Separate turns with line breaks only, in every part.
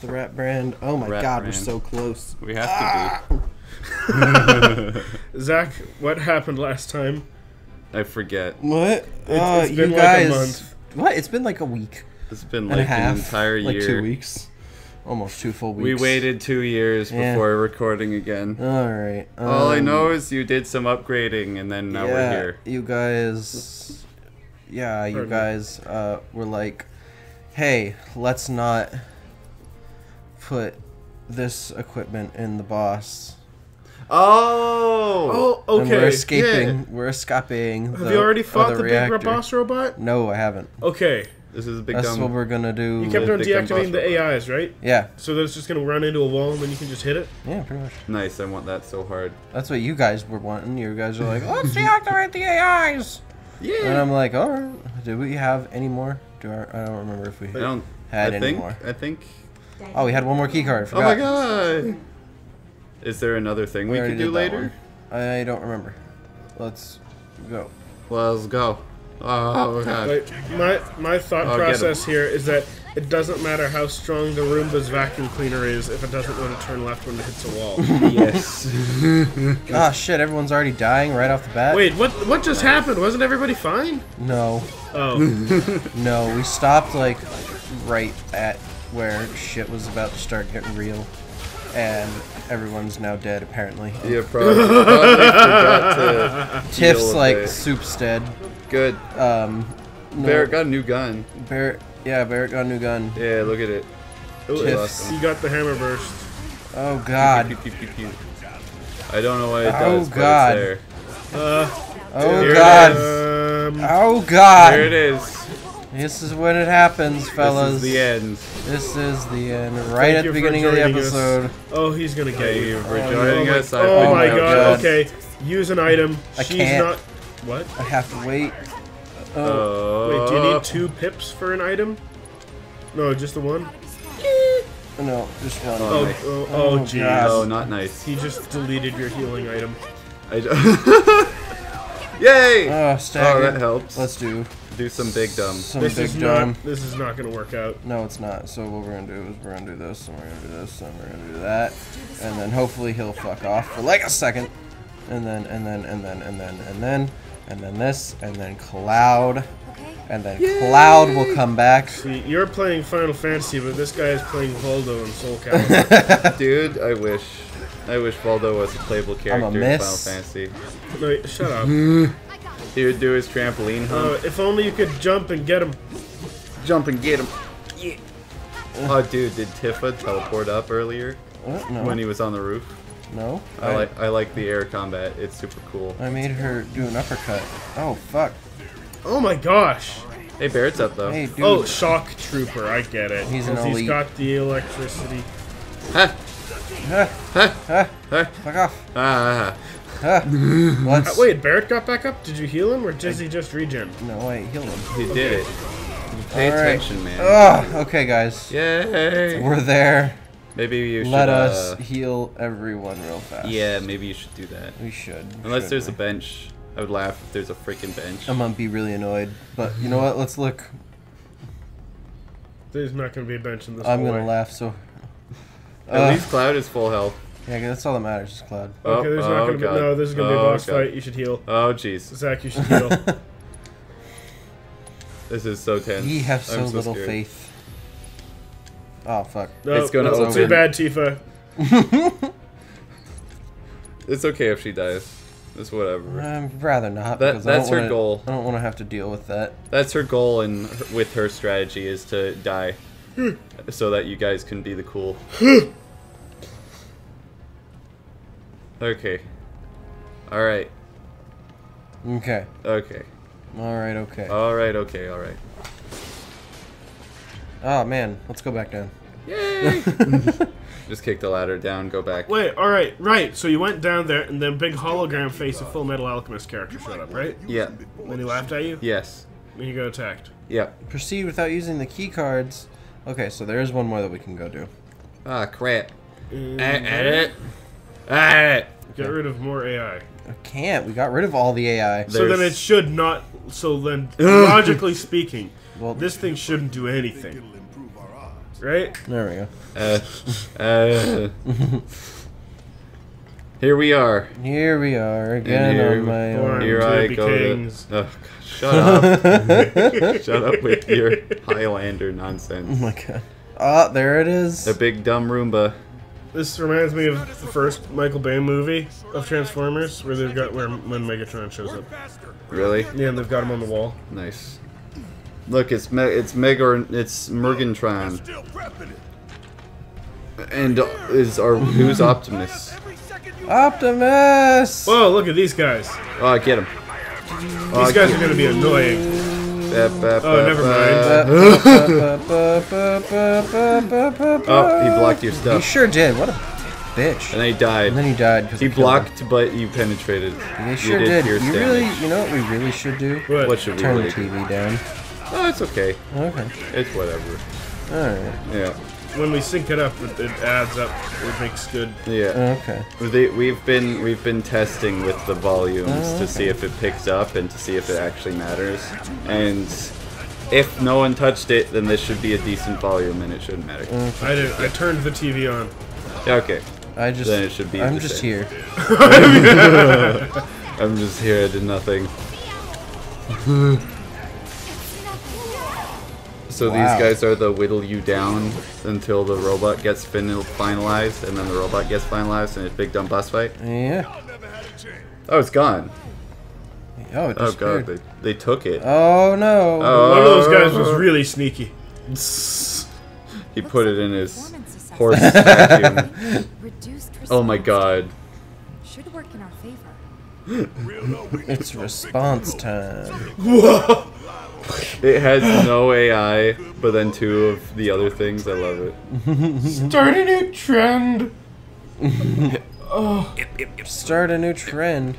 The rat brand. Oh my
Rat
god, we're so close.
We have to be.
Zach, what happened last time?
I forget.
What?
It,
Uh,
has been
you
like
guys.
a month.
What? It's been like a week
It's been like
half.
an entire year.
Like two weeks. Almost two full weeks.
We waited two years
Yeah.
before recording again.
All right.
All I
um,
know is you did some upgrading, and then now
yeah,
we're here.
You guys. Yeah, you
Pardon
guys uh, were like, hey, let's not put this equipment in the boss.
Oh!
Oh,
And we're escaping.
yeah.
We're escaping.
Have
the
you already fought the
reactor.
big boss robot?
No, I haven't.
Okay.
This is a big
That's
dumb.
what we're gonna do.
You kept on
big dumb boss
deactivating the
robot.
AIs, right?
Yeah,
So that's just gonna run into a wall and then you can just hit it?
yeah, pretty much.
Nice, I want that so hard.
That's what you guys were wanting. You guys are like, let's deactivate the AIs.
Yeah.
And I'm like, all right. Do we have any more? Do I, I don't remember if we
I don't.
had
I
any
think.
more.
I think.
Oh, we had one more key card.
Oh my god! Is there another thing we,
already
could do later?
one. I don't remember. Let's go.
Let's go. Oh god.
Like, my, my thought
Oh,
process here is that it doesn't matter how strong the Roomba's vacuum cleaner is if it doesn't know to turn left when it hits a wall.
yes.
Ah, shit! Everyone's already dying right off the bat.
Wait, what what just happened? Wasn't everybody fine?
No,
Oh.
no. We stopped like right at where shit was about to start getting real, and everyone's now dead apparently.
Yeah, probably, probably forgot to.
Tiff's like
bit.
soup's dead.
Good.
Um, no,
Barrett got a new gun.
Barrett. Yeah, Barrett got a new gun.
Yeah, look at it.
Oh,
Tiff's.
You got the hammer burst.
Oh God.
I don't know why it
Oh,
does, but
God.
it's there.
Uh,
Oh
Here it
God.
um,
Oh God.
There it is.
This is when it happens, fellas.
This is the end.
This is the end. Right at the beginning of the
joining us.
episode.
Oh, he's gonna get
Thank
you.
you for
Oh,
joining
oh
us. I
oh my god,
God.
okay. Use an item.
I
She's
can't.
not. What?
I have to wait. Oh,
Oh.
Wait, do you need two pips for an item? No, just the one?
Uh, no, just one.
Oh,
Oh, nice.
oh,
Oh,
oh,
God.
jeez.
Oh, not nice.
He just deleted your healing item.
I ju- Yay!
Oh,
Oh, that helps.
Let's do
do some big dumb.
some
This
big
is
dumb.
not. This is not gonna work out.
No, it's not. So what we're gonna do is we're gonna do this, and we're gonna do this, and we're gonna do that, and then hopefully he'll fuck off for like a second, and then and then and then and then and then and then this, and then Cloud, and then Cloud will come back.
See, you're playing Final Fantasy, but this guy is playing Voldo in Soul Calibur.
Dude, I wish. I wish Voldo was a playable character in Final. Fantasy.
no, shut up.
He would do his trampoline
Uh, if only you could jump and get him.
Jump and get him. Yeah. Oh, dude, did Tifa teleport up earlier
What? No,
when he was on the roof?
no.
I like I like the air combat. It's super cool.
I made her do an uppercut. Oh fuck.
Oh my gosh.
Hey, Barrett's up though.
Hey, dude.
Oh, Shock Trooper, I get it.
He's an
'Cause
elite.
He's got the electricity.
Ha!
Ah,
Ha!
ah,
Ha!
fuck off.
Ah!
Ah.
Uh,
Let's.
wait, Barrett got back up? Did you heal him, or does he just regen?
No, I healed him.
He did it. Pay
All right.
attention, man.
Ugh. Okay, guys.
Yay!
We're there.
Maybe you should.
Let us
uh,
heal everyone real fast.
Yeah, maybe you should do that.
We should.
Unless
shouldn't
there's a bench. I would laugh if there's a freaking bench.
I'm gonna be really annoyed, but you know what? Let's look.
There's not going to be a bench in this one.
I'm
hallway.
gonna laugh. So.
At
Uh,
least Cloud is full health.
Yeah, that's all that matters. Is Cloud.
Oh, okay,
Oh,
there's not
oh,
going to be.
God.
No, this is going to be a
Oh,
boss
God.
fight. You should heal.
Oh jeez,
Zach, you should heal.
this is so tense.
Ye have so,
so
little
scared.
faith. Oh fuck.
No,
It's oh, gonna oh,
that's
open.
Too bad, Tifa.
It's okay if she dies. It's whatever.
I'd rather not.
That-
because I
that's
don't
her
wanna-
goal.
I don't want to have to deal with that.
That's her goal, and with her strategy is to die, hmm. so that you guys can be the cool. Okay. All right.
Okay.
Okay.
All right. Okay.
All right. Okay. All right.
oh man, let's go back down.
Yay! Just kick the ladder down. Go back.
Wait, alright, right. So you went down there, and then big hologram face of Full Metal Alchemist character showed up, right?
Yeah.
Then he laughed at you,
Yes.
and you got attacked.
Yeah.
Proceed without using the key cards. Okay, so there is one more that we can go do.
Ah, crap.
And
Edit. Edit.
Get rid of more AI.
I can't. We got rid of all the AI.
So then it should not. So then, logically speaking,
Well,
this thing shouldn't do anything. right?
There we go.
Uh, uh, here we are.
Here we are again
here-
on my
Born
own.
Here I go
kings.
to. Oh, God, shut up. shut up with your Highlander nonsense.
Oh my god. Ah, there it is.
A big dumb Roomba.
This reminds me of the first Michael Bay movie of Transformers, where they've got where when Megatron shows up.
Really?
Yeah, and they've got him on the wall.
Nice. Look, it's Me- it's Megor, it's Mergantron, and uh, is our who's Optimus?
Optimus!
Whoa, look at these guys.
Oh, get him! Oh,
These guys are gonna be annoying.
Oh,
never
Oh,
oh,
he blocked your stuff.
He sure did. What a bitch.
and then he died.
And then he died because
He blocked, but you penetrated.
He sure
you
did.
pierce
You
damage.
really, you know what we really should do?
What?
What should we
Turn the
really do?
TV down.
Oh, it's okay.
Okay.
It's whatever.
All right.
Yeah,
When we sync it up, it, it adds up. It makes good.
yeah.
Oh, okay.
They, we've been we've been testing with the volumes
Oh,
to see if it picks up and to see if it actually matters. And if no one touched it, then this should be a decent volume and it shouldn't matter.
I did. I turned the TV on.
Yeah, okay.
I just.
Then it should be
I'm
the
just
same.
here.
I'm just here. I did nothing. So
Wow.
these guys are the whittle you down until the robot gets fin- finalized, and then the robot gets finalized, and it's big dumb boss fight.
Yeah.
Oh, it's gone.
Oh, it
Oh god, they, they took it.
Oh no.
Oh.
One of those uh, guys was really sneaky.
He put it in his horse vacuum. Oh my god.
Should work in our favor.
It's response time.
Whoa!
It has no AI, but then two of the other things. I love it.
Start a new trend. oh.
Start a new trend.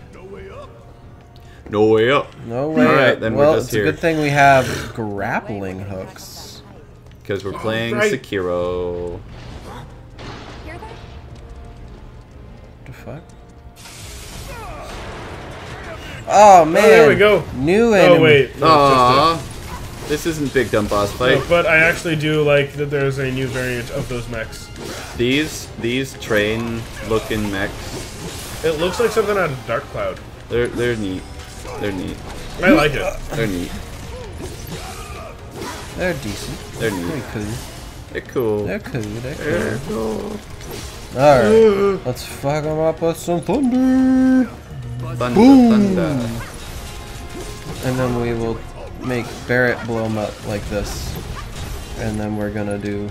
No way up.
No way.
Alright, then we're
well,
just
it's
here.
a good thing we have grappling hooks.
Because we're oh, playing
Right.
Sekiro.
Hear that?
The fuck? Oh, oh man.
there we go.
New oh, enemy.
Oh wait. No,
Aww. This isn't big dumb boss fight.
no, but I actually do like that. There's a new variant of those mechs.
These these train looking mechs,
It looks like something out of Dark Cloud.
they're they're neat. They're neat.
I like it.
They're neat.
They're decent.
They're
They're cool.
They're cool.
They're cool. They're
They're
cool.
cool.
Alright. Let's fuck them up with some thunder.
Thunder,
Boom.
thunder.
And then we will make Barrett blow him up like this. And then we're gonna do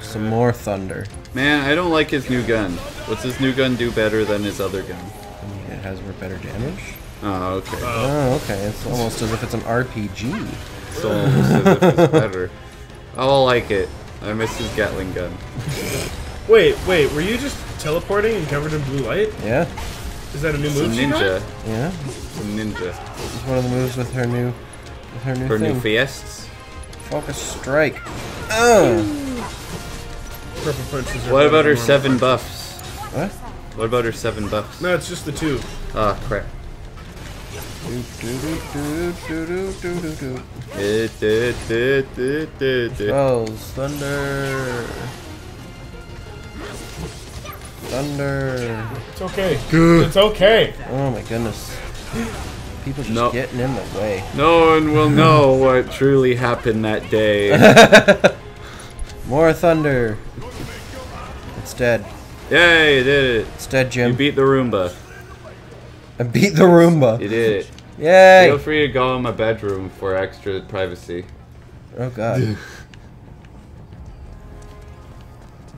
some more thunder.
Man, I don't like his new gun. What's his new gun do better than his other gun?
It has better damage.
Ah, oh, okay.
Oh, okay. It's almost as if it's an RPG.
So almost as if it's better. Oh, I'll like it. I miss his Gatling gun.
Wait, wait. Were you just teleporting and covered in blue light?
Yeah,
Is that a new
It's
move? she
ninja.
yeah.
It's a ninja.
It's one of the moves with her new, with her new
Her
thing.
new fiestas.
Focus strike. Oh.
Purple punches. are
What about her seven
punches.
buffs?
What?
What about her seven buffs?
No, it's just the two.
Ah, crap.
Do, do, Thunder.
It's okay. Good. It's okay.
Oh my goodness. People just
No.
getting in the way.
No one will know what truly happened that day.
More thunder. It's dead.
Yay, you did it.
It's dead, Jim.
You
Jim.
beat the Roomba.
I beat the Roomba.
You did it.
Yay!
Feel free to go in my bedroom for extra privacy.
Oh god.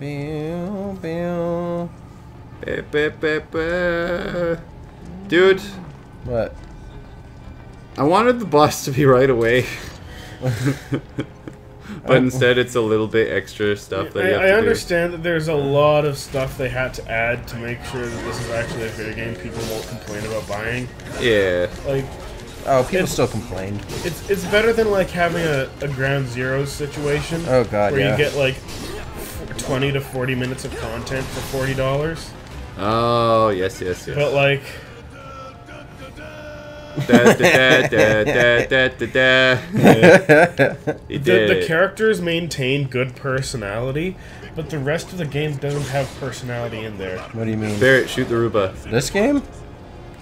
Beow, beow.
Dude,
What?
I wanted the boss to be right away. but instead, it's a little bit extra stuff that
I,
you have
I
to
understand that there's a lot of stuff they had to add to make sure that this is actually a video game people won't complain about buying.
Yeah.
Like,
Oh, people
It's-
still complained.
it's it's better than like having a, a ground zero situation
Oh god,
where
yeah.
you get like 20 to 40 minutes of content for $40.
Oh, yes, yes, yes.
But like
Da, da, da,
the characters maintain good personality, but the rest of the game doesn't have personality in there.
What do you mean?
Barrett, shoot the Roomba.
This game?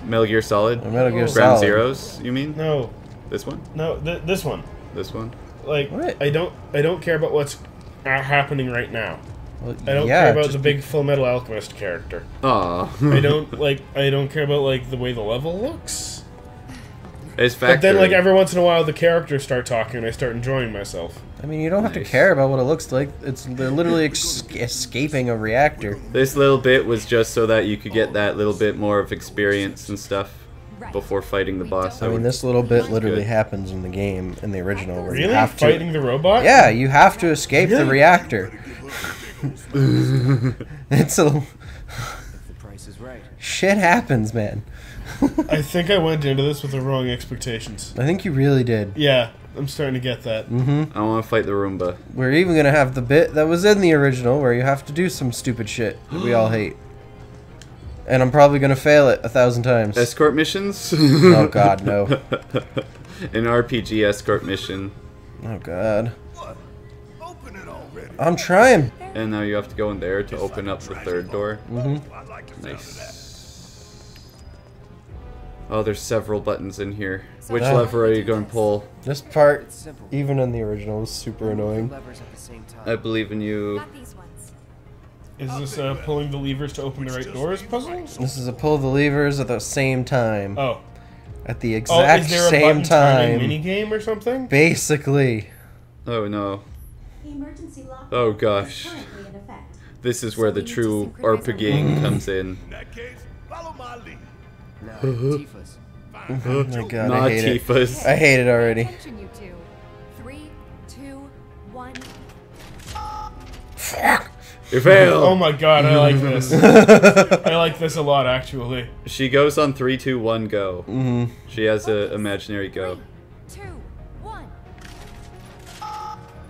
Metal Gear Solid.
Or Metal Gear
Oh.
Ground
Solid?
Zeroes, you mean?
No,
This one?
no, th- this one.
This one?
Like,
What?
I don't, I don't care about what's uh, happening right now.
Well,
I don't
yeah,
care about the big Full Metal Alchemist character.
Aw.
I don't like. I don't care about like the way the level looks.
It's
But then, like every once in a while, the characters start talking, and I start enjoying myself.
I mean, you don't have to care about what it looks like. It's they're literally ex- escaping a reactor.
This little bit was just so that you could get that little bit more of experience and stuff before fighting the boss.
I mean, this little bit literally
Good.
happens in the game in the original where you have to.
fighting the robot?
Yeah, you have to escape the reactor. it's a
If the price is right.
shit happens, man.
I think I went into this with the wrong expectations.
I think you really did.
Yeah, I'm starting to get that. Mm-hmm.
I want to fight the Roomba.
We're even gonna have the bit that was in the original where you have to do some stupid shit that we all hate. And I'm probably gonna fail it a thousand times.
Escort missions?
Oh god, no.
An RPG escort mission.
Oh god.
Open it already.
I'm trying.
And now you have to go in there to open up the third door.
I'd like to
Nice. Oh, there's several buttons in here. Which
Ah.
lever are you going to pull?
This part, even in the original, was super annoying.
Levers at the same time.
I believe in you.
Not these ones.
Is this uh, pulling the levers to open the right doors puzzle?
This is a pull the levers at the same time.
Oh.
At the exact
Oh,
exact
is there a
same
button
time.
mini game or something?
Basically.
Oh no.
The emergency lock
Oh,
is
gosh.
currently in effect.
This is where the
we need to
true
synchronize
comes in.
In that case, follow my lead.
No, Tifa's.
Oh my god,
Not
I hate it. I hate it already.
You. Three, two, one.
You fail!
Oh my god, I like this. I like this a lot, actually.
She goes on three, two, one, go.
Mm-hmm.
She has an imaginary go.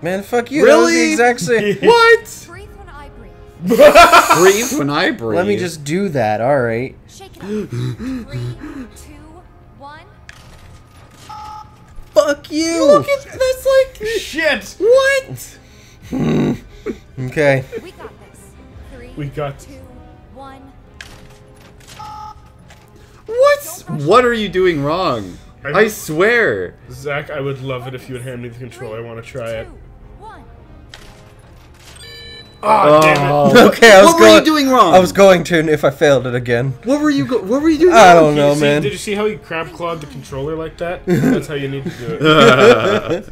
Man, fuck you. That was the
Really?
exact same.
What?
Breathe when I breathe.
breathe when I breathe.
Let me just do that, alright.
Shake it up. Three, two, one.
Fuck you!
Look at that's like
Shit!
what?
Okay.
We got this. Three,
We got-
two, one.
What? What are you doing wrong? I swear.
Zach, I would love it if you would hand me the controller. I want to try it.
Two, one.
Oh, damn it.
Oh,
Okay, I was
what were
going.
you doing wrong?
I was going to if I failed it again.
What were you? Go- what were you doing?
I
wrong?
don't know,
See,
man.
Did you see how he crab clawed the controller like that? That's how you need to do it.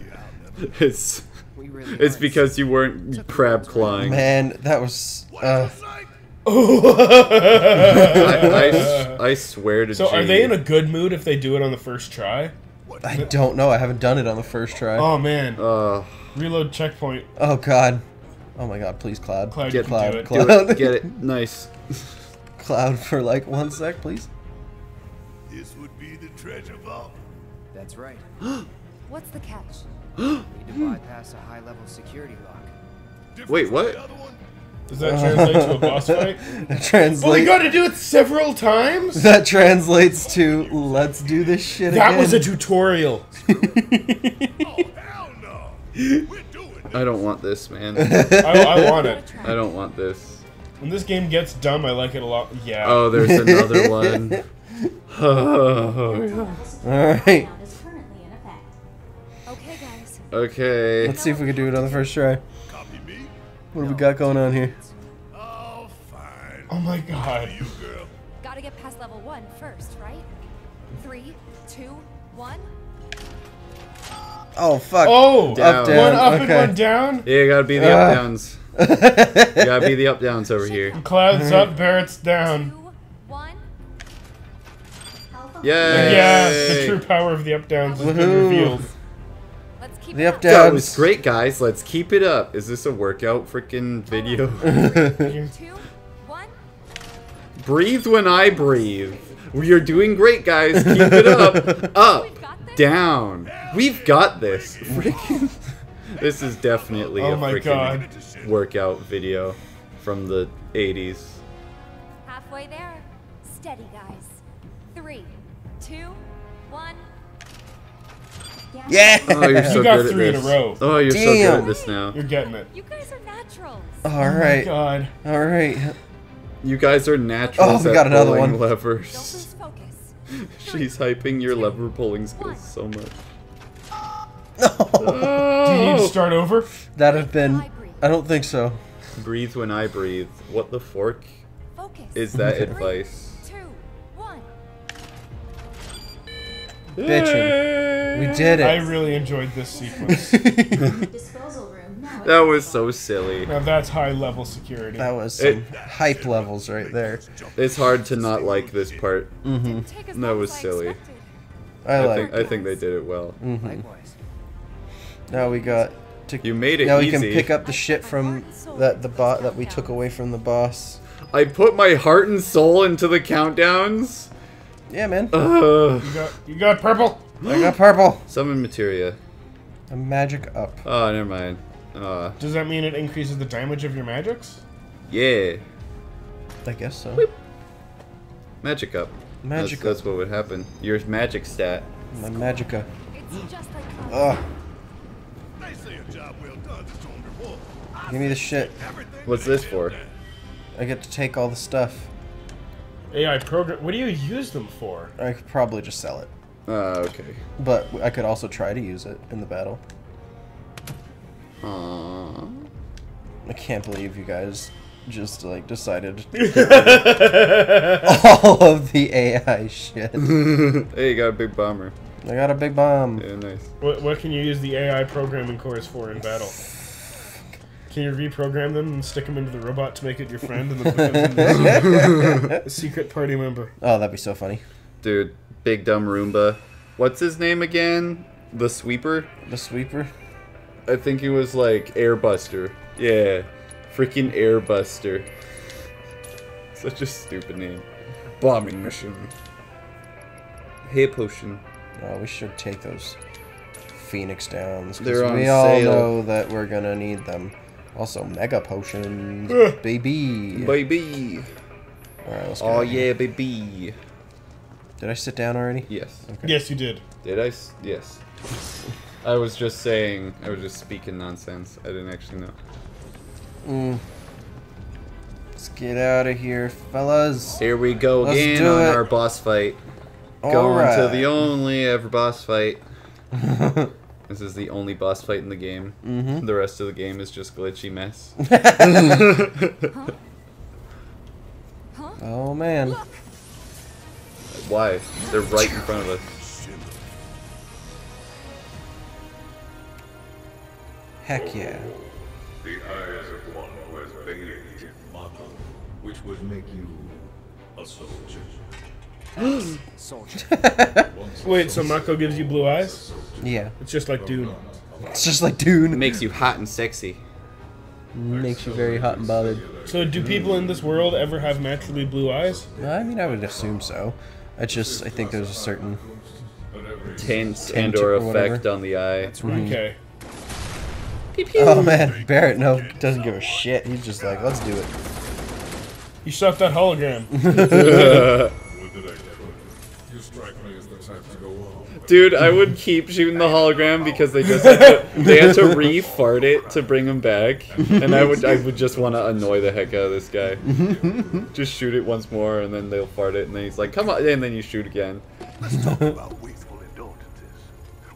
it's
We really
it's
are.
because you weren't crab clawing.
Man, that was. Uh,
I, I, I swear to
so, are they in a good mood if they do it on the first try?
I don't know. I haven't done it on the first try.
Oh man,
Uh,
reload checkpoint.
Oh god. Oh my god, please, Cloud.
Cloud,
Get
you can do it.
Cloud.
do it. Get it. Nice.
Cloud for like one sec, please.
This would be the treasure vault.
That's right.
What's the catch?
We need to bypass a high-level security lock.
Different
Wait, what?
the other one?
Does that translate to a boss fight?
That
Well, oh,
we
got to do it several times.
that translates to let's do this shit
That
again.
was a tutorial.
Oh, hell no. We're doing this.
I don't want this, man.
I, I want it.
I don't want this.
When this game gets dumb, I like it a lot. Yeah.
Oh, there's another one. Oh,
All right.
Countdown is currently in effect.
Okay, guys.
okay.
Let's see if we can do it on the first try.
Copy me?
What do we got going on here?
Oh, fine.
Oh my god.
You girl.
Gotta get past level one first, right? Three, two, one.
Oh fuck.
Oh,
Down.
down,
one up
okay.
and one down.
Yeah, you gotta be the
Ah.
up downs. You gotta be the up downs over here.
Clouds up, Barrett's down.
Two, one.
Yay!
Yeah, the true power of the up downs has been revealed.
Let's keep
The
it
up
up.
down.
That was great, guys. Let's keep it up. Is this a workout freaking video?
Two, one.
breathe when I breathe. We are doing great, guys. Keep it up. Up.
We've got this.
Down. We've got this. Freaking. This is definitely
Oh
a
my
freaking
God.
workout video from the 80s.
Halfway there. Steady, guys. Three, two, one.
Gas
Yeah.
Oh, you're so
You got
good
three
at
in a
this.
row.
Oh, you're so good
Damn.
at this now.
You're getting it.
You guys are naturals.
Oh All
Oh
right.
God.
All right.
You guys are naturals
Oh, we
at
got another
pulling
one.
Don't
levers.
Lose focus.
She's hyping your lever pulling skills so much.
Do you need to start over?
That'd have been. I don't think so.
Breathe when I breathe. What the fork
Focus.
is that
Three,
advice?
Two, one.
Bitchin'. We did it.
I really enjoyed this sequence.
disposal room. Now
That was so silly.
now that's high level security.
That was some
It-
hype levels right there.
It's hard to not like this part.
Didn't take as
That was silly.
I
I
like.
think I think they did it well. Mm-hmm.
Likewise.
Now we got to.
You made it
now we
easy.
can pick up the shit from that the bot that we took away from the boss.
I put my heart and soul into the countdowns.
Yeah, man.
Ugh.
You got you got purple.
I got purple.
Summon materia.
A magic up.
Oh, never mind. Uh,
Does that mean it increases the damage of your magics?
yeah.
I guess so.
Magic up.
Magic
That's, that's what would happen. Your magic stat.
My magica.
It's just like
Ugh.
They say a job well done is on reward.
Give me the shit.
What's this for?
I get to take all the stuff.
AI program. What do you use them for?
I could probably just sell it.
Uh, okay.
But I could also try to use it in the battle.
Aww.
I can't believe you guys just like decided all of the AI shit.
hey, you got a big bomber.
I got a big bomb.
Yeah, nice.
What what can you use the AI programming cores for in battle? Can you reprogram them and stick them into the robot to make it your friend and then become a secret party member?
Oh, that'd be so funny.
Dude, big dumb Roomba. What's his name again? The sweeper?
The sweeper.
I think it was like Airbuster. Yeah. Freaking Airbuster. Such a stupid name. Bombing mission. Hair potion.
Oh, we should take those Phoenix Downs
They're
because
on
we all
sale.
know that we're gonna need them. Also, mega potions, baby.
Baby.
All right, let's go.
Oh yeah, baby.
Did I sit down already?
Yes.
Yes, you did.
Did I? s- Yes. I was just saying. I was just speaking nonsense. I didn't actually know.
Mm. Let's get out of here, fellas.
Here we go
Let's
again on
it.
our boss fight.
All
Going to the only ever boss fight. this is the only boss fight in the game.
Mhm.
The rest of the game is just glitchy mess.
Oh man.
Why? They're right in front of us.
Heck yeah.
The eyes of one who has bathed Mako, which would make you a soldier.
Soldier.
Wait, so Mako gives you blue eyes?
Yeah.
It's just like Dune.
It's just like Dune.
It makes you hot and sexy.
Makes you very hot and bothered.
So do people in this world ever have naturally blue eyes?
I mean, I would assume so. I just, I think there's a certain.
Tense
Tint
and or
or whatever.
effect on the eye.
That's right.
Okay.
Oh man, Barrett no doesn't give a shit. He's just like, let's do it.
You shot that hologram.
What did I could? You strike me as the type to go on.
Dude, I would keep shooting the hologram because they just had to, they had to re-fart it to bring him back, and I would I would just want to annoy the heck out of this guy. just shoot it once more, and then they'll fart it, and then he's like, "Come on!" and then you shoot again.
Let's talk about wasteful indulgences.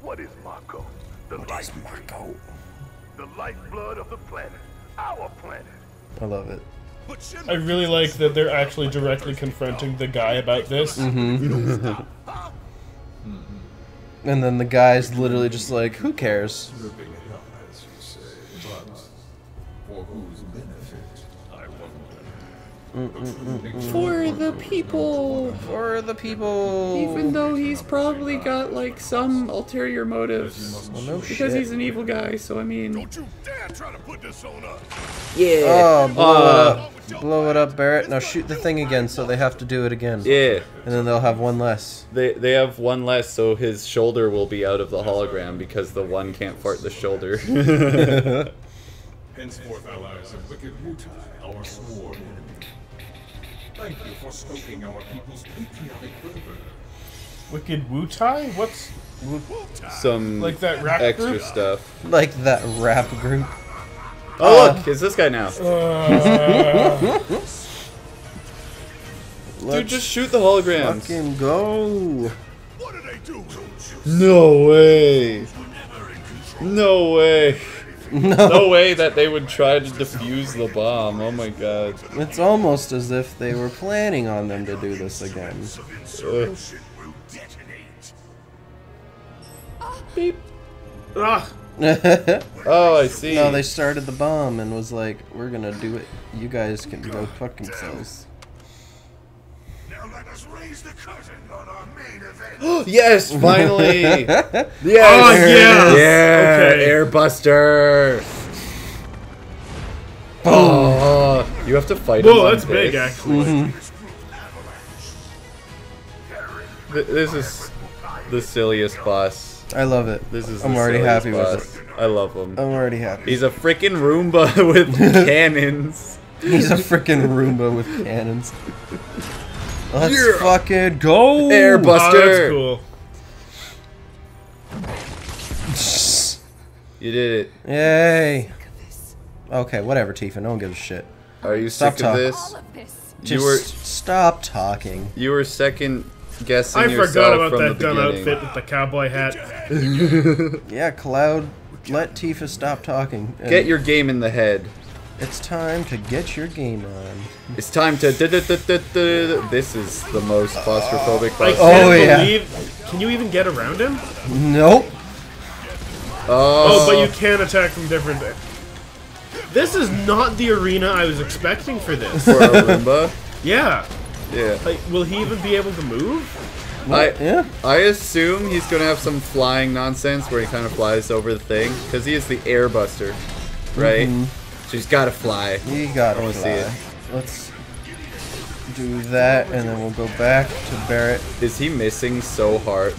What is Marco? The what is Mako? The lifeblood of the planet. Our planet.
I love it.
But
I really like that they're actually directly confronting the guy about this. Mm-hmm.
And then the guy's literally just like, who cares?
For
the people.
For the people.
Even though he's probably got like some ulterior motives.
Well, no
Because
shit.
he's an evil guy, so I mean.
Don't you dare try to put this on us.
Yeah.
Oh, blow
Uh,
it up. Blow it up, Barrett. Now shoot the thing again so they have to do it again.
Yeah.
And then they'll have one less.
They they have one less, so his shoulder will be out of the hologram because the one can't fart the shoulder.
Henceforth, allies of wicked Wutai, our sworn enemy. Thank you for stoking our people's patriotic fervor.
Wicked Wutai? What's
Some
like that rap
extra
group?
stuff.
Like that rap group.
Oh
Uh,
look, it's this guy now.
Uh,
Dude, just shoot the holograms.
fucking go.
What are they doing?
No way. No way. No way that they would try to defuse the bomb. Oh my god.
It's almost as if they were planning on them to do this again.
Ugh. Beep.
ah,
Oh, I see.
no, they started the bomb and was like, "We're gonna do it. You guys can go fuck yourselves."
Now let us raise the curtain on our main event.
yes, finally. yes.
Oh, yes!
Yeah.
Okay.
Airbuster. Oh, you have to fight him.
whoa,
on
that's big
this.
actually. Mm-hmm.
Th- This is the silliest boss.
I love it.
This is.
I'm
the
already happy
boss.
with it.
I love him.
I'm already happy.
He's a freaking Roomba with cannons.
He's a freaking Roomba with cannons. Let's
Yeah.
fucking go!
Airbuster.
Oh, that's cool.
You did it.
Yay! Okay, whatever, Tifa. No one gives a shit.
Are you
Stop
sick of this?
All of this.
You were
stop talking.
you were second guessing
I
yourself
forgot about that
the
dumb
beginning.
outfit with the cowboy hat.
Yeah, Cloud, let Tifa stop talking.
Get your game in the head.
It's time to get your game on.
It's time to. This is the most claustrophobic
I can't
Oh, yeah.
believe. Can you even get around him?
Nope.
Oh,
Oh,
but you can attack from different. This is not the arena I was expecting for this.
for a Roomba.
yeah.
Yeah.
Like, will he even be able to move?
I
Yeah.
I assume he's gonna have some flying nonsense where he kind of flies over the thing because he is the airbuster, right? Mm-hmm. So he's got to fly.
You gotta
I wanna see
fly.
it.
Let's do that, and then we'll go back to Barrett.
Is he missing so hard?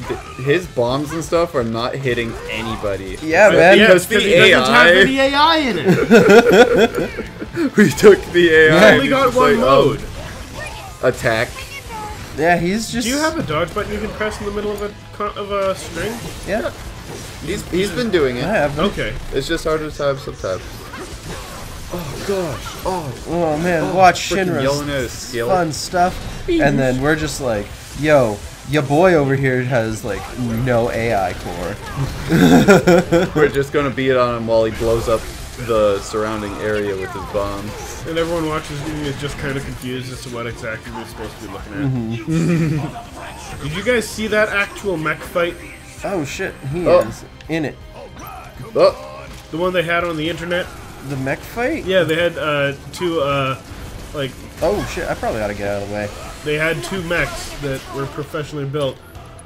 His bombs and stuff are not hitting anybody.
Yeah, man.
yeah,
because
because
the
he doesn't have
AI
any AI in it.
we took the AI.
He
and
only
he's
got one
like, oh,
mode.
attack.
Yeah, he's just.
Do you have a dodge button you can press in the middle of a of a string?
Yeah,
He's he's been doing
I
it.
have.
Okay.
It's just harder to type sometimes. Oh gosh. Oh.
Oh man, watch oh,
freaking yelling
Shinra's
at his skill.
fun stuff, and then we're just like, yo, your boy over here has like no AI core.
We're just gonna beat on him while he blows up the surrounding area with his bombs.
And everyone watches and is just kind of confused as to what exactly we're supposed to be looking at. Mm-hmm. Did you guys see that actual mech fight?
Oh shit, he
Oh.
is in it.
Oh,
The one they had on the internet?
The mech fight?
Yeah, they had uh, two, uh, like,
Oh shit, I probably ought to get out of the way.
they had two mechs that were professionally built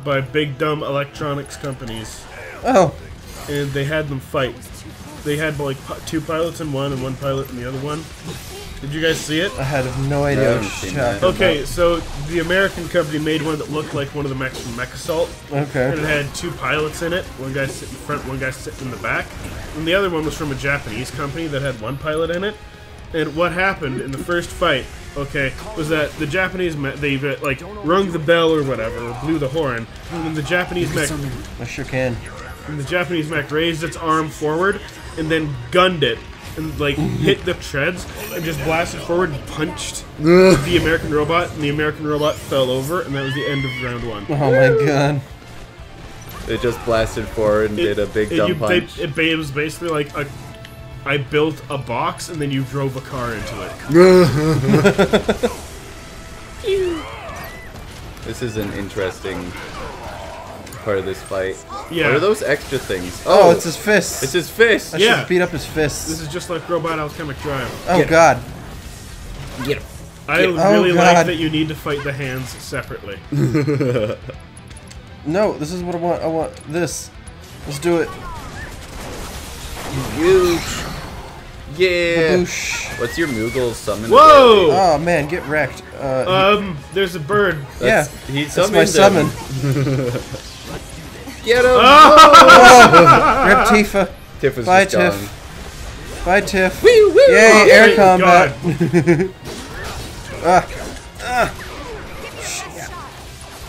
by big dumb electronics companies,
Oh,
and they had them fight. They had like two pilots in one and one pilot in the other one. Did you guys see it?
I had no idea
I
what
haven't seen
you're
that.
talking
Okay, so the American company made one that looked like one of the mechs from Mech Assault.
about.
And it had two pilots in it. One guy sitting in front, one guy sitting in the back. And the other one was from a Japanese company that had one pilot in it. And what happened in the first fight, okay, was that the Japanese mech, they like rung the bell or whatever, or blew the horn, and then the Japanese mech,
I sure can.
and the Japanese mech raised its arm forward and then gunned it and like hit the treads and just blasted forward and punched the American robot, and the American robot fell over, and that was the end of round one.
Oh my god.
it just blasted forward and did a big
it,
dumb
you- they-
punch.
it, it was basically like a, I built a box and then you drove a car into it.
This is an interesting part of this fight.
Yeah.
What are those extra things?
Oh,
Oh,
it's his fist.
it's his fist.
I
Yeah.
should beat up his
fist.
This
is just like Robot Alchemic Drive.
Oh god.
Get him.
I
Oh,
really like that you need to fight the hands separately.
No, this is what I want. I want this. Let's do it.
Huge. Yeah.
Boosh.
What's your Moogle summon?
Whoa!
Oh man, get wrecked. Uh,
Um, there's a bird.
yeah,
ability? He
that's my
him.
summon.
Get him!
Grab Tifa.
Tiff
Bye,
just gone.
Tiff. Bye, Tiff.
Woo, woo.
Yay,
Oh,
air combat. Ah, ah.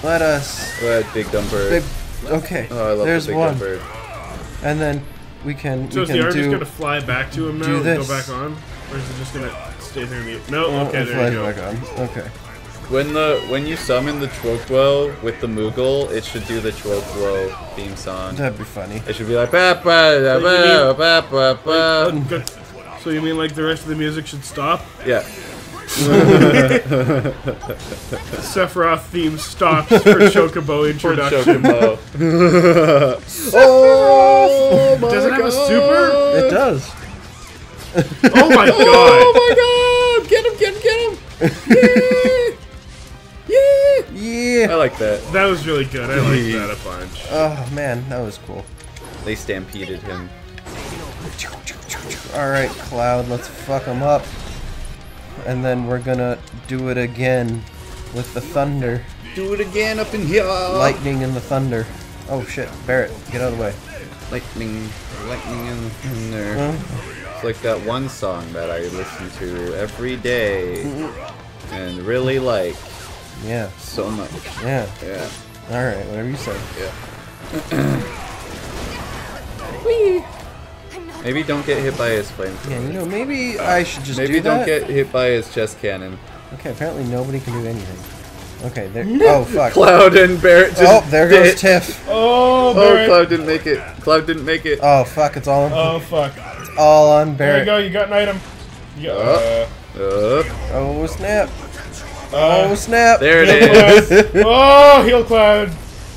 Let us.
Go ahead, big dumb bird.
Big, okay.
Oh, I love
There's
the big
one.
dumb bird.
And then we can
So
we
is the
can
arm just
do.
gonna fly back to him now and go back on? Or is it just gonna stay there in the... No,
Oh,
okay, there
flies
you go.
back on. Okay.
When the when you summon the Chocobo with the Moogle, it should do the Chocobo theme song.
That'd be funny.
It should be like ba ba da ba ba ba ba.
So you mean like the rest of the music should stop?
Yeah.
Sephiroth theme stops for Chocobo
For
introduction.
Chocobo. Oh, oh my
Does it have a super?
It does.
Oh my god!
Oh my god! Get him! Get him! Get him! Yeah! Yeah! I like that.
That was really good. I like that a bunch.
Oh man, that was cool.
They stampeded him.
All right, Cloud, let's fuck him up. And then we're gonna do it again with the thunder,
Do it again up in here.
lightning and the thunder. Oh shit, Barrett, get out of the way.
lightning, lightning and thunder.
Huh?
It's like that one song that I listen to every day mm-hmm. and really like
Yeah,
so much.
yeah.
Yeah.
All right, whatever you say. Yeah. Whee!
Maybe don't get hit by his flame.
Yeah, you know, maybe I should just
Maybe
do
don't
that.
get hit by his chest cannon.
Okay, apparently nobody can do anything. Okay, there. Oh fuck.
Cloud and Barrett just
Oh, there goes
did-
Tiff.
Oh,
Oh, Cloud didn't make it. Cloud didn't make it.
Oh fuck, it's all on,
Oh, fuck.
it's all on Barrett.
There you go, you got an item. You got,
Oh. Uh,
Oh snap.
Uh,
Oh snap.
there it
Heal
is.
Cloud. Oh, heal cloud.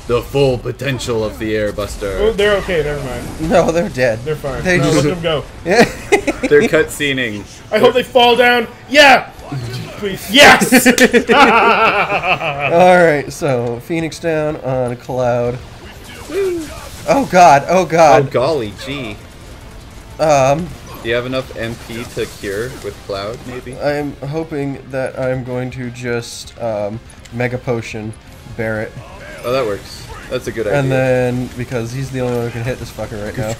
the full potential of the
Oh,
Airbuster.
they're okay. Never mind.
No, they're dead.
They're fine.
They
no,
just-
let them go.
They're cutscening.
I hope they fall down. Yeah. Please. Yes.
All right, so Phoenix down on Cloud. Oh god. Oh god.
Oh
god.
golly gee.
Um,
Do you have enough MP to cure with Cloud, maybe?
I'm hoping that I'm going to just um, Mega Potion Barrett,
Oh, that works. That's a good idea.
and then because he's the only one who can hit this fucker right now,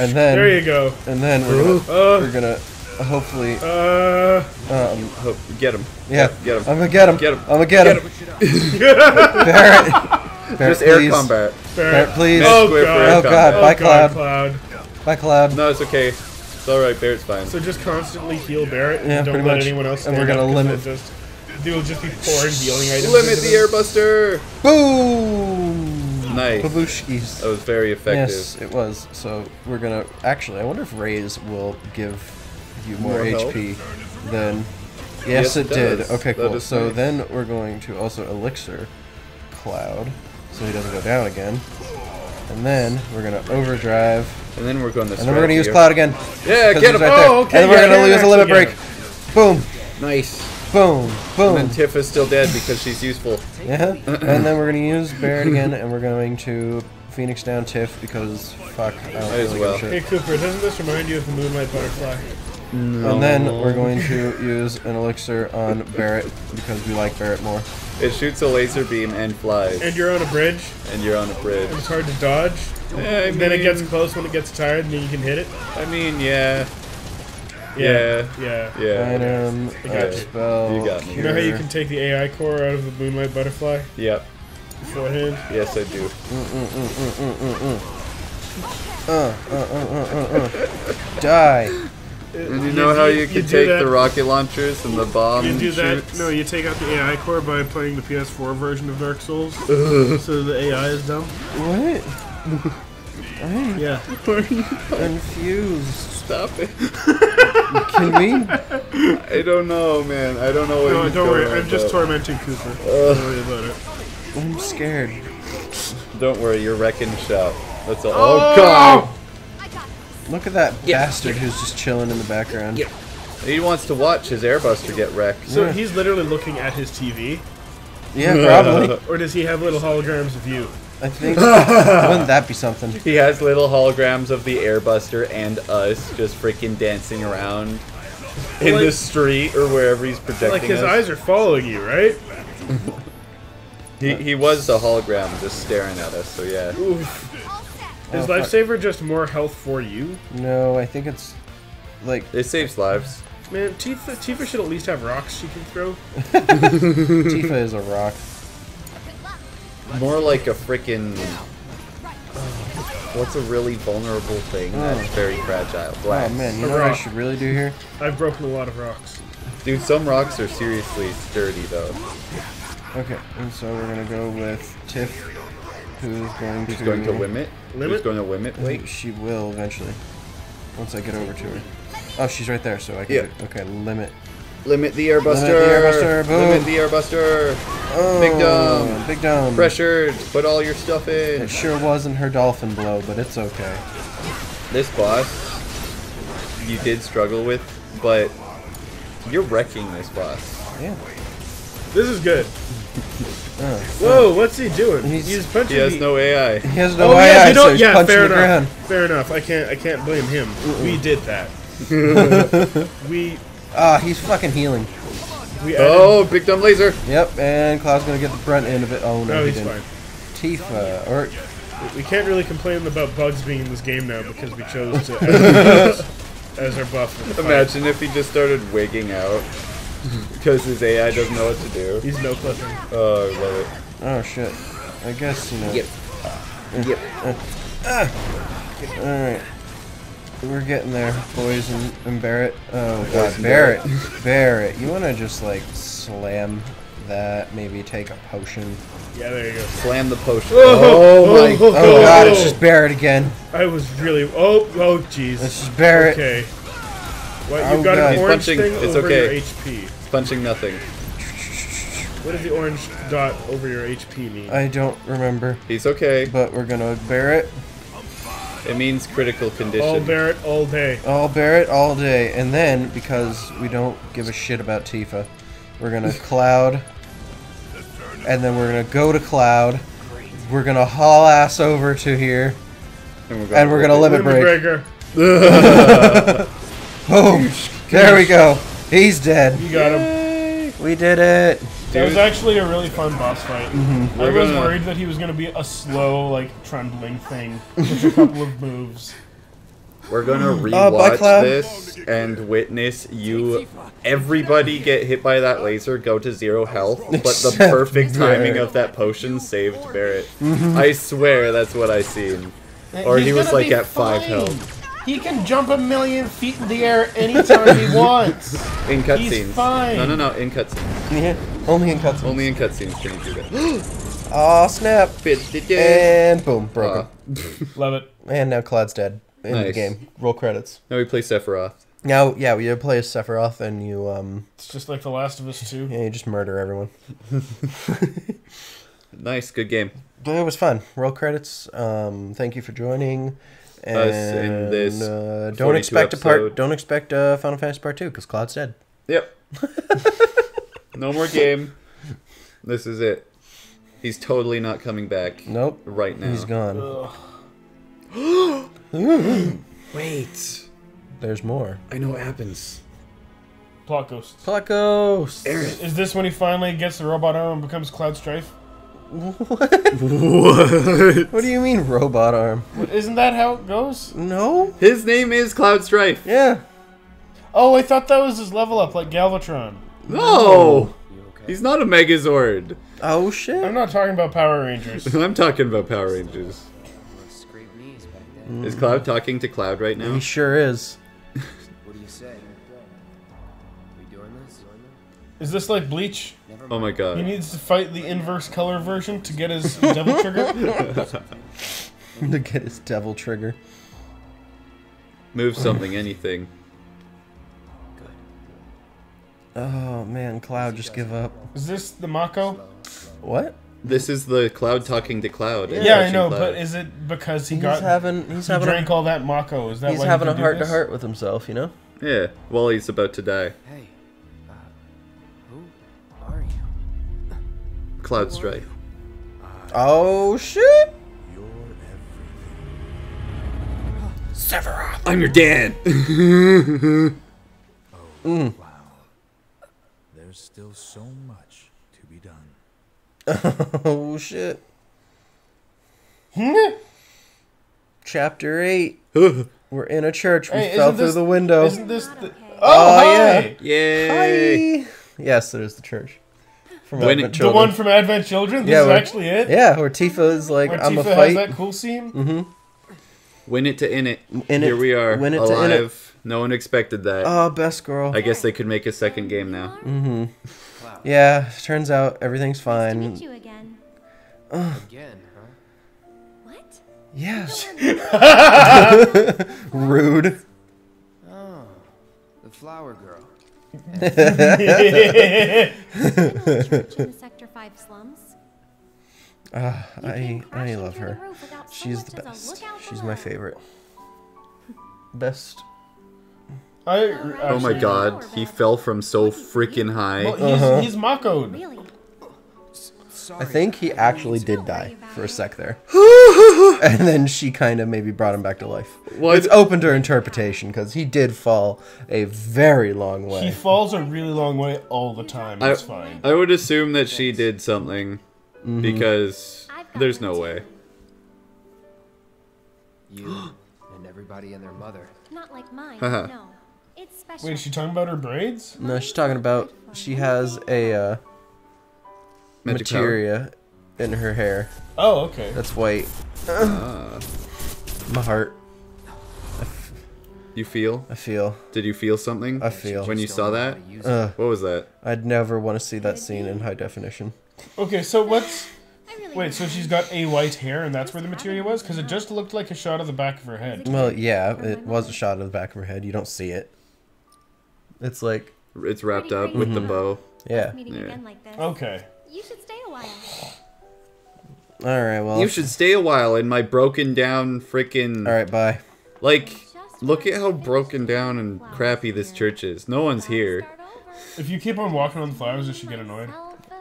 and then
there you go.
and then we're gonna,
Uh,
we're gonna hopefully
uh,
um,
Hope, get him.
yeah.
Get him.
I'm gonna get him.
Get him.
I'm gonna get,
Get
him. Barrett. Barrett,
Just air
please.
combat.
Barrett, please.
Oh, God.
Oh, God.
combat.
Bye,
oh, God,
Cloud.
Cloud.
Bye, Cloud.
No, it's okay. It's alright, Barrett's fine.
So just constantly heal Barrett and
Yeah,
don't
pretty
let
much.
anyone else
And we're gonna limit-
they'll Just, they'll just be pouring healing items.
Limit the
them.
Airbuster!
Boom.
Nice.
Babushkis.
That was very effective.
Yes, it was. So we're gonna actually. I wonder if Raise will give you more,
More health?
HP than. Yes,
Yes,
it,
it
did. Okay,
That
cool. So
nice.
then we're going to also elixir Cloud, so he doesn't go down again. And then we're gonna overdrive,
And then we're going to
and then we're gonna use
here.
Cloud again.
Yeah, get
he's
him!
right.
Oh, okay,
And then we're gonna
yeah,
lose a limit break. Boom,
Nice.
boom, boom.
And then Tiff is still dead because she's useful.
Yeah, and then we're gonna use Barrett again, and we're going to Phoenix down Tiff because fuck, I don't
Might as
really
well.
Hey. Cooper, doesn't this remind you of the Moonlight Butterfly? No.
And then we're going to use an elixir on Barrett because we like Barrett more.
It shoots a laser beam and flies.
And you're on a bridge,
And you're on a bridge.
it's hard to dodge.
Yeah, I
And then it gets close when it gets tired, and then you can hit it.
I mean, yeah. Yeah.
Yeah.
Yeah.
Item,
I got
uh,
you.
spell.
You got me.
You know how you can take the AI core out of the Moonlight Butterfly
Yep.
beforehand?
Yes, I do.
Uh, uh, uh, uh, uh, uh. Die.
And you know how you
do
can take
that-
the rocket launchers and the bomb
You do that.
shoots?
No, you take out the AI core by playing the PS4 version of Dark Souls, so the AI is dumb.
What? I'm
Yeah.
confused.
Stop it.
Can we?
I don't know, man. I don't know what
No,
he's
don't worry.
going
I'm just tormenting Cooper. Don't worry about it.
I'm scared.
Don't worry, you're wrecking shop. That's all.
Oh!
Oh, God!
Look at that bastard who's just chilling in the background. Yeah.
He wants to watch his airbuster get wrecked.
So
Yeah.
he's literally looking at his TV,
Yeah, probably.
or does he have little holograms of you?
I think. Wouldn't that be something?
He has little holograms of the airbuster and us just freaking dancing around in
Like-
the street or wherever he's projecting
Like his
us.
eyes are following you, right?
He, he was the hologram just staring at us, so yeah.
Oof.
Oh,
Is
fuck.
Lifesaver just more health for you?
No, I think it's like
It saves lives.
Man, Tifa, Tifa should at least have rocks she can throw.
Tifa is a rock.
more like a freaking. What's a really vulnerable thing that's oh. very fragile?
Oh man, you
A
know what I should really do here?
I've broken a lot of rocks.
Dude, some rocks are seriously sturdy though.
Okay, and so we're gonna go with Tiff, who's going
Who's
to
going to limit? Who's
Limit?
going to limit?
I
Wait.
she will eventually. Once I get over to her. Oh, she's right there, so I can.
Yeah.
okay, limit.
Limit the airbuster.
Limit the airbuster, boom.
Limit the airbuster.
Oh,
Big dome.
Big dome.
Pressured. Put all your stuff in.
It sure wasn't her dolphin blow, but it's okay.
This boss, you did struggle with, but you're wrecking this boss.
Yeah.
This is good.
Oh.
Whoa, what's he doing?
He's-
He's, punching
He has
me.
no AI.
He has no
oh
eye
yeah,
eye,
they
so
don't.
he's
Yeah,
punching
fair
the
enough.
ground.
Fair enough. I can't. I can't blame him. We did that. we
Ah, he's fucking healing.
we. Added,
Oh, big dumb laser.
Yep, and Cloud's gonna get the brunt end of it. Oh no,
no,
he
he's
didn't.
fine.
Tifa, or
We can't really complain about bugs being in this game now because we chose to add as our buff. for the fight.
Imagine if he just started wigging out because his AI doesn't know what to do.
He's no clipping.
Oh, I love it.
oh shit. I guess you know.
Yep. Mm. Yep. Uh, ah.
All right. We're getting there, boys and, and Barret. Oh
Boys
god,
and
Barret, Barret, you wanna just like slam that? Maybe take a potion.
Yeah, there you go.
Slam the potion.
Oh,
Oh, oh my.
oh,
Oh, oh god, oh. it's
Oh.
just Barret again.
I was really. Oh, oh, jeez.
It's just Barret.
Okay. What
Oh,
you've got
God.
an
He's
orange
punching.
thing
It's
over
okay.
your HP.
It's punching nothing.
What does the orange dot over your HP mean?
I don't remember,
He's okay.
but we're gonna bear
It It means critical condition.
All Barret all day.
All Barret all day, and then because we don't give a shit about Tifa, we're gonna Cloud, and then we're gonna go to Cloud. We're gonna haul ass over to here,
and
and we're gonna limit break.
breaker.
Boom! There we go. He's dead.
You got him.
We did it.
That was actually a really fun boss fight. I
We're
was
gonna-
worried that he was going to be a slow, like, trembling thing with a couple of moves.
We're gonna
Uh, bye,
rewatch
Cloud.
this and witness you, everybody get hit by that laser, go to zero health, but the perfect timing of that potion saved Barret. I swear that's what I seen. Or he was like at five
fine.
health
He can jump a million feet in the air anytime he wants.
in
He's
cutscenes.
fine.
No, no, no, in cutscenes.
Yeah, only in cutscenes.
Only in cutscenes can you do that.
Aw, snap.
Bitch, did you?
And boom, broken.
Uh,
Love it.
And now Cloud's dead. In the game. Roll credits.
now we play Sephiroth.
Now, yeah, you play as Sephiroth and you, um,
It's just like The Last of Us 2.
yeah, you just murder everyone.
Nice, good game.
But it was fun. Roll credits. Um, thank you for joining. And,
Us in this
uh, don't expect a part. Don't expect uh, Final Fantasy Part Two because Cloud's dead.
Yep. no more game. This is it. He's totally not coming back
Nope,
right now.
he's gone.
Wait.
There's more.
I know what happens.
Plot ghosts.
Plot Ghost.
Is, is this when he finally gets the robot arm and becomes Cloud Strife?
What what do you mean, robot arm?
Isn't that how it goes?
No.
His name is Cloud Strife.
Yeah.
Oh, I thought that was his level up, like Galvatron.
No. He's not a Megazord.
Oh shit.
I'm not talking about Power Rangers.
I'm talking about Power Rangers.
Scrape knees back then.
Is Cloud talking to Cloud right now?
He sure is.
What do you say? We doing this?
Is this like Bleach?
Never
Oh my god.
He needs to fight the inverse color version to get his devil trigger?
to get his devil trigger.
Move something, anything.
Oh man, Cloud just give up.
Is this the Mako?
What?
This is the Cloud talking to Cloud.
Yeah, I know,
Cloud.
but is it because he
He's
got
having he's
he
having
drank
a,
all that Mako? Is that
he's
why he
having a
can do
heart to heart with himself, you know?
Yeah, while he's about to die.
Hey,
Cloud Strife.
Oh shit!
I'm your dad! Mm.
There's still so much to be done.
Oh shit. Hmm. Chapter eight. We're in a church. We
Hey,
fell through
this-
the window.
Isn't this the... Oh,
Oh,
hi!
yeah.
Yay!
Hi. Yes, it is the church. From
When
Advent
it-
The one from Advent Children. This
Yeah,
is
where-
actually it.
Yeah, where Tifa's like,
Where
I'm
Tifa
a
has that cool scene.
Mm-hmm.
Win it to in it.
In
Here
it-
we are,
win it to in it.
alive. No one expected that.
Oh, best girl.
I guess they could make a second game now.
Mm-hmm. Yeah, turns out everything's
Nice to meet
fine.
you again.
Again, huh?
What?
Yeah. Rude.
Oh, the flower girl.
Church in the Sector 5 slums.
Ah, I I love her.
the roof without so
She's the best. She's my favorite. Best.
I,
Oh my god, he fell from so freaking high.
Well, he's,
Uh-huh.
he's Mako'd.
Really?
I think he actually did die for a sec there. and then she kind of maybe brought him back to life.
What?
It's open to her interpretation because he did fall a very long way.
He falls a really long way all the time.
I,
It's fine.
I would assume that she did something
Mm-hmm.
because there's no way.
You and everybody and their mother.
Not like mine. No. It's special.
Wait, is she talking about her braids?
No, she's talking about she has a uh,
Magic power.
in her hair
Oh, okay.
that's white.
Ah.
My heart.
You feel?
I feel.
Did you feel something?
I feel.
When you saw
don't know how
that?
to use it.
Uh,
What was that?
I'd never want to see that scene in high definition.
Okay, so what's. Wait, so she's got a white hair and that's where the materia was? Because it just looked like a shot of the back of her head.
Well, yeah, it was a shot of the back of her head. You don't see it. It's like,
It's wrapped up with the
Mhm.
bow.
yeah.
Yeah.
again.
Okay.
You should stay a while.
All right, well.
You should stay a while in my broken down freaking.
All right, bye.
Like, look at how broken down and crappy this church is. No one's here.
If you keep on walking on the flowers, does she get annoyed?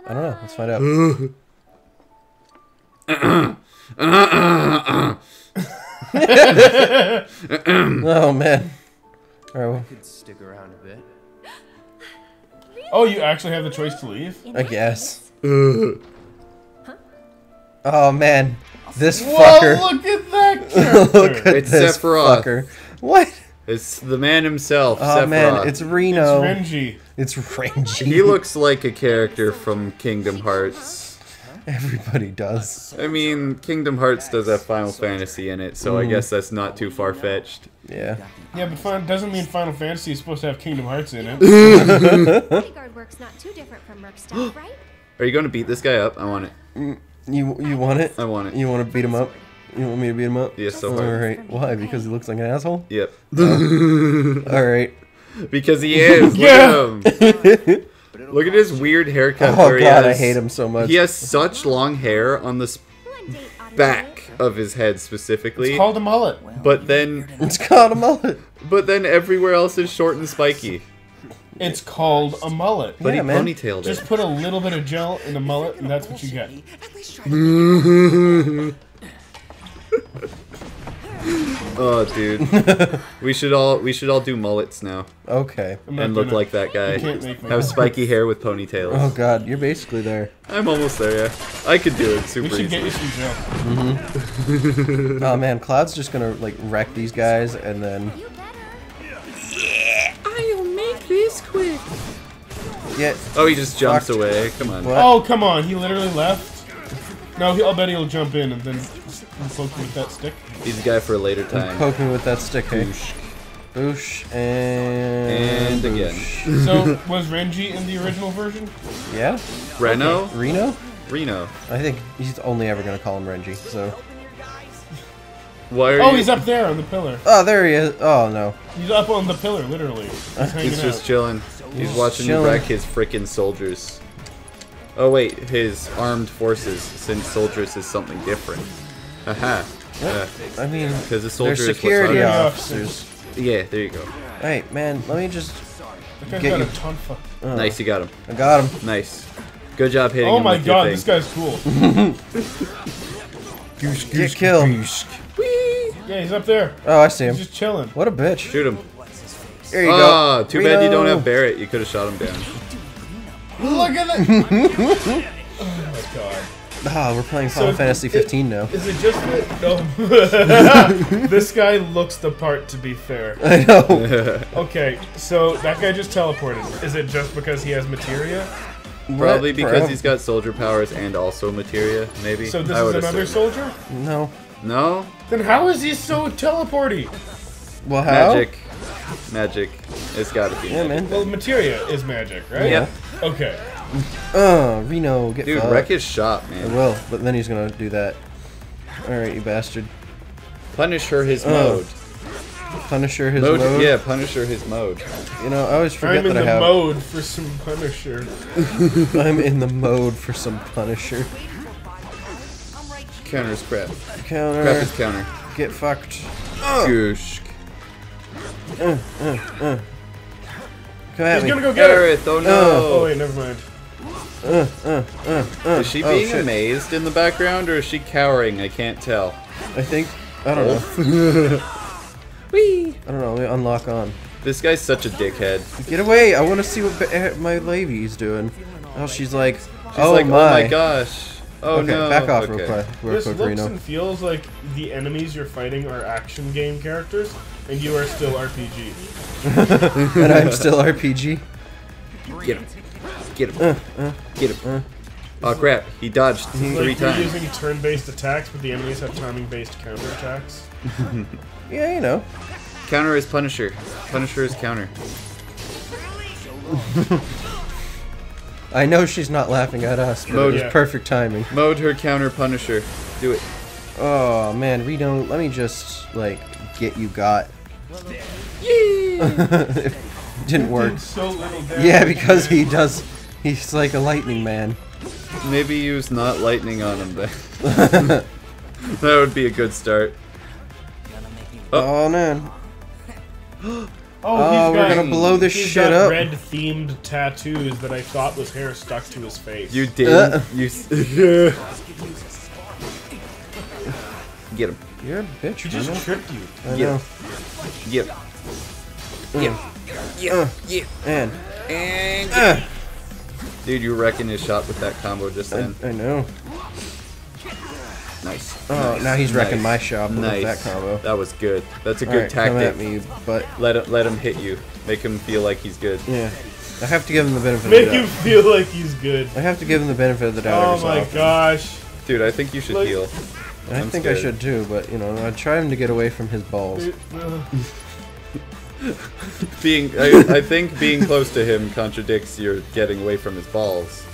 I don't know. Let's find out. oh man. All right, well,
Could stick around a bit.
Oh, you actually have the choice to leave?
I guess.
Ugh.
Oh man, this
Whoa,
fucker.
look at that character!
Look at
It's
this
Sephiroth.
fucker. What?
It's the man himself,
Oh
Sephiroth.
man, it's Reno.
It's Renji.
It's Renji.
He looks like a character from Kingdom Hearts.
Everybody does.
I mean, Kingdom Hearts does have Final Fantasy in it, so I mm. guess that's not too far fetched.
Yeah.
Yeah, but fin- doesn't mean Final Fantasy is supposed to have Kingdom Hearts in it.
Bodyguard work's not too different from Merc stuff, right?
Are you going to beat this guy up? I want it.
You you want it?
I want it.
You want to beat him up? You want me to beat him up?
Yes, so
All
far.
right. Why? Because he looks like an asshole.
Yep.
All right.
Because he is.
Yeah.
Look at him. Look at his weird haircut.
Oh
where he
god, I hate him so much.
He has such long hair on the s-
One date audio
back of his head specifically,
It's called a mullet.
but then
It's called a mullet.
but then everywhere else is short and spiky.
It's called a mullet.
But
Yeah,
he
man.
ponytailed
Just
it.
put a little bit of gel in a mullet, and that's what you get.
oh, dude. we should all we should all do mullets now
Okay.
And look
doing
like that guy.
You can't make me.
Have spiky hair with ponytails.
Oh god, you're basically there.
I'm almost there. Yeah, I could do it super
We
super
should get you some gel. Mm-hmm.
Oh man, Cloud's just gonna like wreck these guys and then
quick.
yeah.
Oh, he just jumps
Fucked.
away. Come on.
What?
Oh, come on. He literally left. No, he, I'll bet he'll jump in and then poke you with that stick.
He's a guy for a later time.
Poke me with that stick, hey. Boosh and
And again.
So, was Renji in the original version?
Yeah.
Reno?
Reno?
Reno.
I think he's only ever gonna call him Renji. So.
Why are
Oh,
you?
he's up there on the pillar.
Oh, there he is. Oh no.
He's up on the pillar, literally. He's
He's just
out.
chilling. He's watching
chilling.
you wreck his frickin' soldiers. Oh wait, his armed forces, since soldiers is something different. Haha. Uh,
I mean,
Because the
they're
soldier is
security officers.
Yeah, there you go.
Hey man, let me just.
That guy's
Get
got
you.
a ton of.
Oh,
Nice, you got him.
I got him.
Nice. Good job hitting
Oh
him
my
with your
god,
thing.
this guy's cool.
Get killed.
Yeah, he's up there.
Oh, I see him.
He's just chilling.
What a bitch.
Shoot him.
There you
Ah,
go.
too bad you don't have Barret. You could have shot him down.
Look at that! oh my god.
Ah, we're playing Final
So,
Fantasy
it-
15 now.
Is it just that? No. this guy looks the part, to be fair.
I know.
Okay, so that guy just teleported. Is it just because he has materia?
Probably
What?
because
Bro.
he's got soldier powers and also materia, maybe.
So this
I
is
would
another
assume.
soldier?
No.
No?
Then how is he so teleporty?
Well, how?
Magic. Magic. It's gotta be.
Yeah,
magic.
man.
Well, materia is magic, right?
Yeah.
Okay.
Uh, Reno, get
Dude,
fucked.
wreck his shop,
I
man.
will, but then he's gonna do that. Alright, you bastard.
Punisher his
Oh.
mode.
Punisher his
mode.
mode.
Yeah, Punisher his mode.
You know, I always forget I have...
I'm in the mode for some Punisher.
I'm in the mode for some Punisher.
Counter's crap.
Counter.
Crap is counter.
Get fucked.
Goosh. Uh, uh, uh.
Come at
He's
me.
gonna go get her.
Aerith, oh no.
Oh wait, never mind.
Is she
oh,
being
shit.
amazed in the background or is she cowering? I can't tell.
I think. I don't oh. know.
Whee!
I don't know. Let me unlock on.
This guy's such a dickhead.
Get away! I want to see what my lady's doing. Oh, she's like. oh
like,
my.
oh my gosh. Oh
okay,
no.
back off
okay.
real quick, real
This
quick,
looks
Reno.
and feels like the enemies you're fighting are action game characters, and you are still RPG.
and I'm still RPG.
Get him. Get him. Get him. Oh crap, he dodged three
Like you're
times.
using turn-based attacks, but the enemies have timing-based counterattacks.
Yeah, you know.
Counter is Punisher. Punisher is counter.
I know she's not laughing at us, but
Mode-
it was
Yeah.
perfect timing.
Mode her counter Punisher. Do it.
Oh man, Reno, let me just like get you got. it didn't work.
So.
Yeah, because he does. He's like a lightning man.
Maybe use not lightning on him then. that would be a good start.
Oh, man.
Oh,
Oh,
he's
we're
got,
gonna blow this
he's
shit
got
up.
red-themed tattoos that I thought was hair stuck to his face.
You did.
Uh.
You. Get him.
You're a bitch,
He just
Reno.
tripped you.
I
Yeah.
know.
Get him. Get him. Yeah. Yeah.
Man,
And.
uh,
Dude, you wrecking his shot with that combo just
I,
then.
I know.
Nice.
Oh, now he's wrecking
Nice.
my shop with
Nice.
that combo.
That was good. That's a good
Alright, come
tactic.
at me, but
Let him, let him hit you. Make him feel like he's good.
yeah, I have to give him the benefit
Make
of the
him
doubt.
feel like he's good.
I have to give him the benefit of the doubt.
Oh my
often.
gosh.
Dude, I think you should
Like-
heal.
I
I'm
think I should too, but you know, I try him to get away from his balls. Uh.
Being, I, I think being close to him contradicts your getting away from his balls.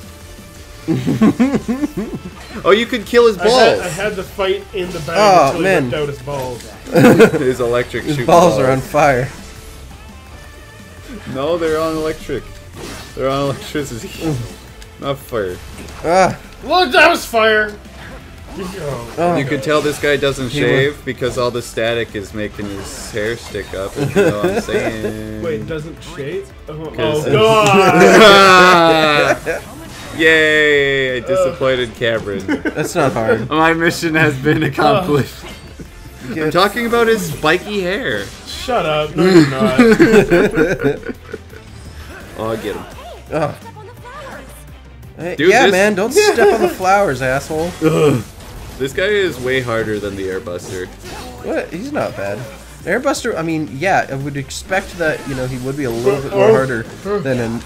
oh, you could kill his
I had,
balls.
I had the fight in the bag
Oh,
until
man.
he ripped out his balls.
his electric
His
shoot
balls are on fire.
No, they're on electric. They're on electricity. Not fire.
Ah,
Look, that was fire! Oh,
oh,
You can tell this guy doesn't
He
shave because all the static is making his hair stick up. If you know what I'm saying.
wait, doesn't shave? Oh,
'Cause-
oh god!
Yay! I oh. disappointed Cameron.
that's not hard.
My mission has been oh. accomplished. I'm talking about his spiky hair.
Shut up. No, you're not.
Oh, I'll get him.
oh.
Step on the flowers.
Hey,
Dude,
yeah,
this-
man, don't step on the flowers, asshole.
This guy is way harder than the Airbuster.
What? He's not bad. Airbuster, I mean, yeah, I would expect that, you know, he would be a little uh, bit more oh. harder uh. than an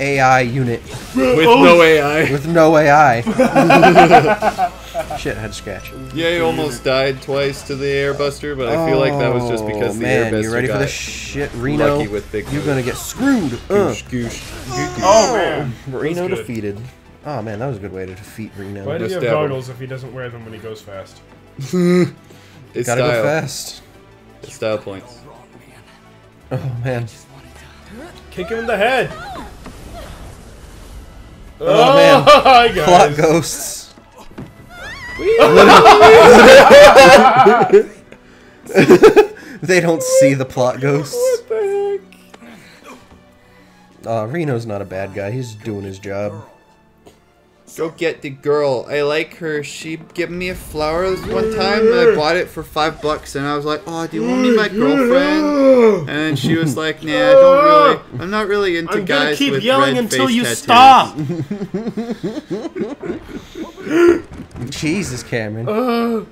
AI unit
With no AI.
with no AI. Shit, I had to scratch.
Yeah, he almost died twice to the Airbuster, but I feel like that was just because
Oh,
the
man,
Airbuster
you ready
got
for this shit, Reno?
lucky with big
You're
moves.
gonna get screwed. Uh.
Goosh, goosh.
Oh man.
Reno defeated. Oh man, that was a good way to defeat Reno.
Why does he have goggles if he doesn't wear them when he goes fast?
It's
Gotta
style.
go fast.
It's style points.
Oh man.
Kick him in the head!
Oh, man.
Hi guys!
Plot ghosts. they don't see the plot ghosts.
What the heck?
Uh, Reno's not a bad guy. He's doing his job.
Go get the girl. I like her. She gave me a flower this one time I bought it for five bucks and I was like, Oh, do you want to be my girlfriend? And then she was like, Nah, I don't really I'm not really into
I'm gonna
guys
keep
with
yelling
red
until
face
you
tattoos."
stop!
Jesus, Cameron.
Uh,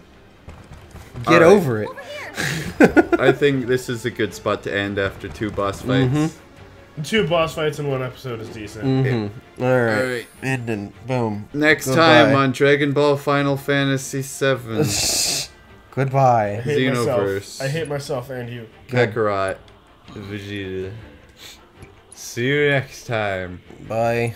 Get
alright.
over it.
I think this is a good spot to end after two boss fights.
Two boss fights in one episode is decent.
Mm-hmm. All right.
Alright.
Ending. Boom.
Next
Goodbye.
time on Dragon Ball Final Fantasy VII,
Goodbye.
I hate
Xenoverse.
myself. I hate myself and you.
Kakarot, Vegeta. See you next time.
Bye.